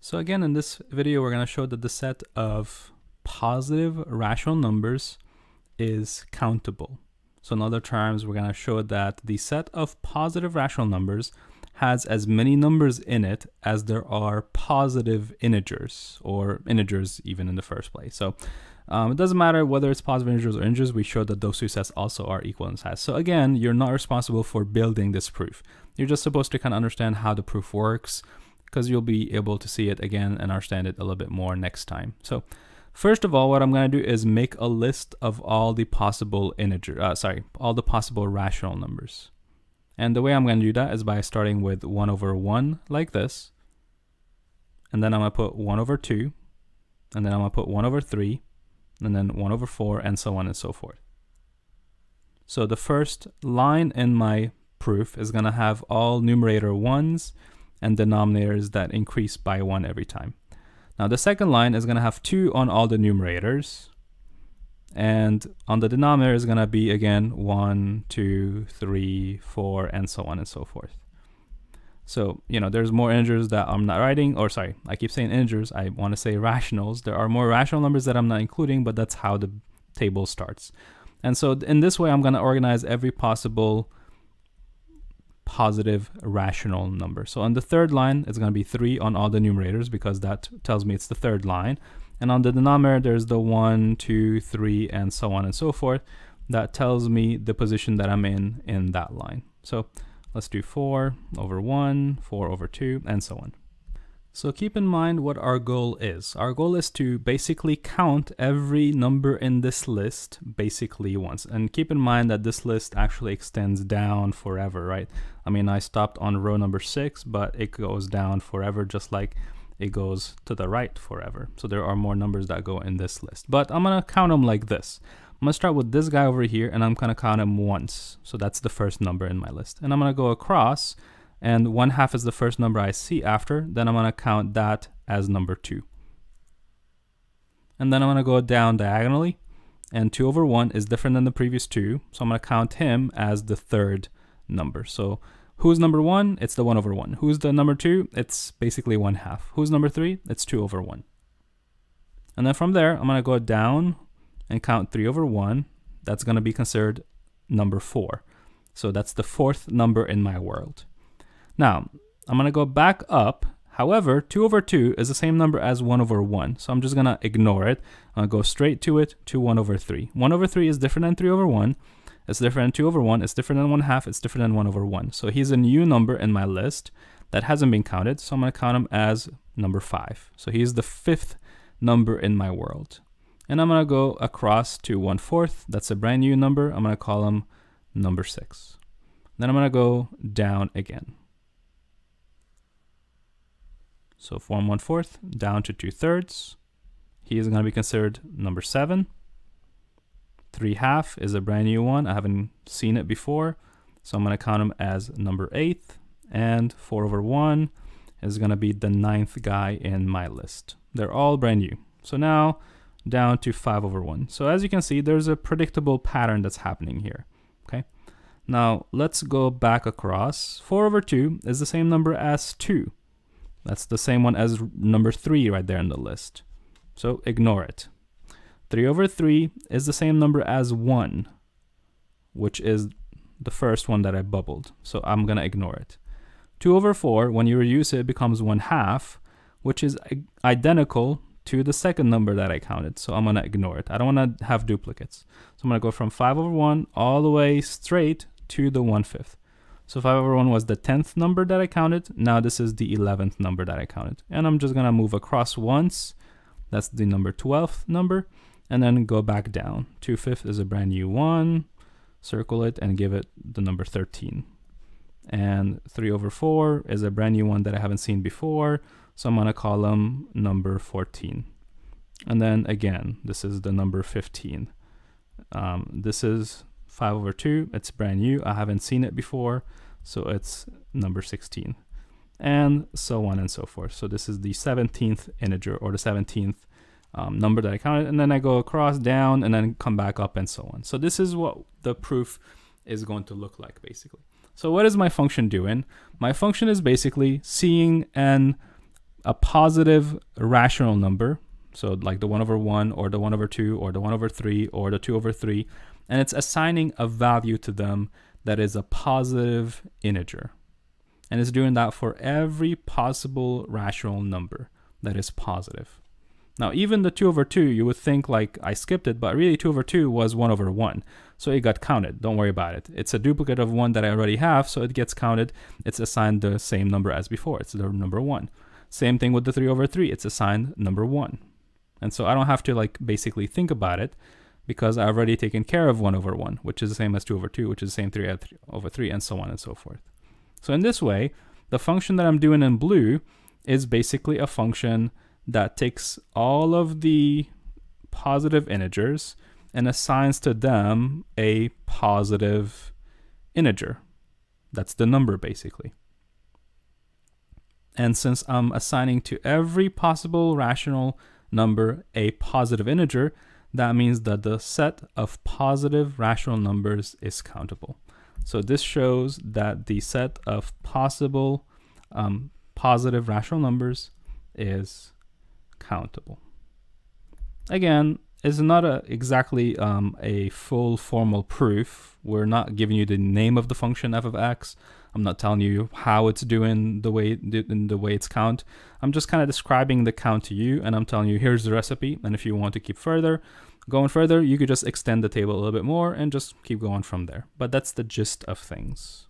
So again, in this video, we're going to show that the set of positive rational numbers is countable. So in other terms, we're going to show that the set of positive rational numbers has as many numbers in it as there are positive integers or integers even in the first place. So um, it doesn't matter whether it's positive integers or integers, we showed that those two sets also are equal in size. So again, you're not responsible for building this proof. You're just supposed to kind of understand how the proof works because you'll be able to see it again and understand it a little bit more next time. So first of all, what I'm going to do is make a list of all the possible integer, uh, sorry, all the possible rational numbers. And the way I'm going to do that is by starting with 1 over 1 like this. And then I'm going to put 1 over 2. And then I'm going to put 1 over 3. And then 1 over 4 and so on and so forth. So the first line in my proof is going to have all numerator 1s and denominators that increase by 1 every time. Now the second line is going to have 2 on all the numerators and on the denominator is going to be again 1, 2, 3, 4, and so on and so forth. So, you know, there's more integers that I'm not writing, or sorry, I keep saying integers, I want to say rationals. There are more rational numbers that I'm not including, but that's how the table starts. And so in this way, I'm going to organize every possible positive rational number. So on the third line, it's going to be 3 on all the numerators because that tells me it's the third line. And on the denominator, there's the one, two, three, and so on and so forth. That tells me the position that I'm in in that line. So let's do 4 over 1, 4 over 2, and so on. So keep in mind what our goal is. Our goal is to basically count every number in this list basically once. And keep in mind that this list actually extends down forever, right? I mean, I stopped on row number 6, but it goes down forever just like it goes to the right forever. So there are more numbers that go in this list. But I'm to count them like this. I'm to start with this guy over here, and I'm to count him once. So that's the first number in my list. And I'm to go across, and 1 half is the first number I see after. Then I'm to count that as number 2. And then I'm to go down diagonally, and 2 over 1 is different than the previous 2. So I'm to count him as the third number. So Who's number one? It's the one over one. Who's the number two? It's basically one half. Who's number three? It's two over one. And then from there, I'm gonna go down and count three over one. That's gonna be considered number four. So that's the fourth number in my world. Now, I'm gonna go back up. However, two over two is the same number as one over one. So I'm just gonna ignore it. I'm gonna go straight to it to one over three. One over three is different than three over one. It's different than 2 over 1. It's different than 1 half. It's different than 1 over 1. So he's a new number in my list that hasn't been counted. So I'm to count him as number 5. So he's the fifth number in my world. And I'm to go across to 1 fourth. That's a brand new number. I'm to call him number 6. Then I'm to go down again. So from 1 fourth down to 2 thirds. He is going to be considered number 7. 3 half is a brand new one. I haven't seen it before. So I'm going to count them as number 8. And 4 over 1 is going to be the ninth guy in my list. They're all brand new. So now down to 5 over 1. So as you can see, there's a predictable pattern that's happening here. Okay. Now let's go back across. 4 over 2 is the same number as 2. That's the same one as number 3 right there in the list. So ignore it. 3 over 3 is the same number as 1, which is the first one that I bubbled. So I'm going to ignore it. 2 over 4, when you reduce it, becomes 1 half, which is identical to the second number that I counted. So I'm going to ignore it. I don't want to have duplicates. So I'm to go from 5 over 1 all the way straight to the 1 fifth. So 5 over 1 was the 10th number that I counted. Now this is the 11th number that I counted. And I'm just going to move across once. That's the number 12th number and then go back down. 2 fifths is a brand new one, circle it and give it the number 13. And 3 over 4 is a brand new one that I haven't seen before, so I'm gonna call them number 14. And then again, this is the number 15. Um, this is 5 over 2, it's brand new, I haven't seen it before, so it's number 16. And so on and so forth. So this is the 17th integer or the 17th um, number that I counted, and then I go across, down, and then come back up and so on. So this is what the proof is going to look like basically. So what is my function doing? My function is basically seeing an a positive rational number, so like the 1 over 1 or the 1 over 2 or the 1 over 3 or the 2 over 3, and it's assigning a value to them that is a positive integer. And it's doing that for every possible rational number that is positive. Now, even the 2 over 2, you would think like I skipped it, but really 2 over 2 was 1 over 1. So it got counted. Don't worry about it. It's a duplicate of 1 that I already have, so it gets counted. It's assigned the same number as before. It's the number 1. Same thing with the 3 over 3. It's assigned number 1. And so I don't have to like basically think about it because I've already taken care of 1 over 1, which is the same as 2 over 2, which is the same 3 over 3, and so on and so forth. So in this way, the function that I'm doing in blue is basically a function that takes all of the positive integers and assigns to them a positive integer. That's the number basically. And since I'm assigning to every possible rational number a positive integer, that means that the set of positive rational numbers is countable. So this shows that the set of possible um, positive rational numbers is countable. Again, it's not a, exactly um, a full formal proof. We're not giving you the name of the function f of x. I'm not telling you how it's doing the way in the way it's count. I'm just kind of describing the count to you, and I'm telling you here's the recipe. And if you want to keep further, going further, you could just extend the table a little bit more and just keep going from there. But that's the gist of things.